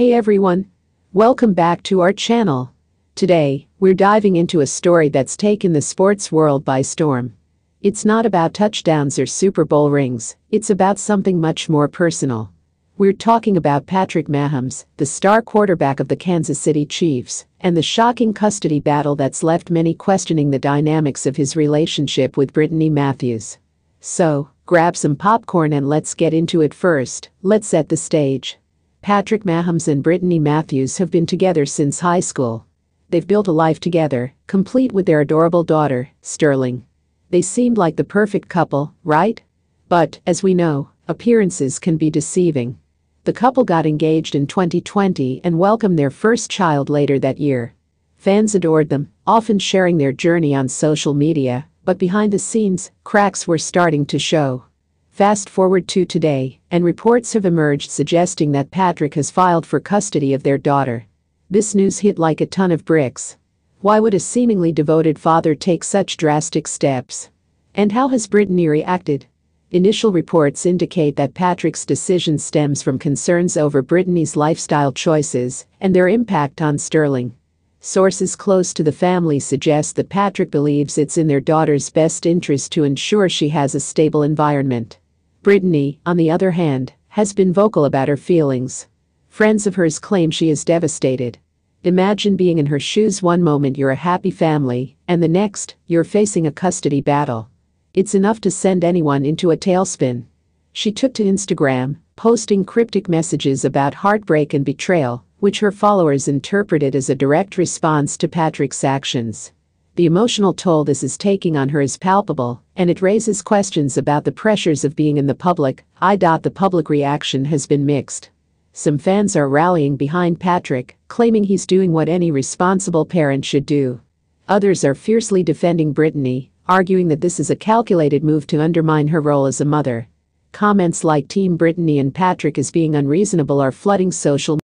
Hey everyone! Welcome back to our channel. Today, we're diving into a story that's taken the sports world by storm. It's not about touchdowns or Super Bowl rings, it's about something much more personal. We're talking about Patrick Mahomes, the star quarterback of the Kansas City Chiefs, and the shocking custody battle that's left many questioning the dynamics of his relationship with Brittany Matthews. So, grab some popcorn and let's get into it first, let's set the stage. Patrick Mahomes and Brittany Matthews have been together since high school. They've built a life together, complete with their adorable daughter, Sterling. They seemed like the perfect couple, right? But, as we know, appearances can be deceiving. The couple got engaged in 2020 and welcomed their first child later that year. Fans adored them, often sharing their journey on social media, but behind the scenes, cracks were starting to show. Fast forward to today, and reports have emerged suggesting that Patrick has filed for custody of their daughter. This news hit like a ton of bricks. Why would a seemingly devoted father take such drastic steps? And how has Brittany reacted? Initial reports indicate that Patrick's decision stems from concerns over Brittany's lifestyle choices and their impact on Sterling. Sources close to the family suggest that Patrick believes it's in their daughter's best interest to ensure she has a stable environment. Brittany, on the other hand, has been vocal about her feelings. Friends of hers claim she is devastated. Imagine being in her shoes one moment you're a happy family, and the next, you're facing a custody battle. It's enough to send anyone into a tailspin. She took to Instagram, posting cryptic messages about heartbreak and betrayal, which her followers interpreted as a direct response to Patrick's actions. The emotional toll this is taking on her is palpable, and it raises questions about the pressures of being in the public. I. The public reaction has been mixed. Some fans are rallying behind Patrick, claiming he's doing what any responsible parent should do. Others are fiercely defending Brittany, arguing that this is a calculated move to undermine her role as a mother. Comments like Team Brittany and Patrick is being unreasonable are flooding social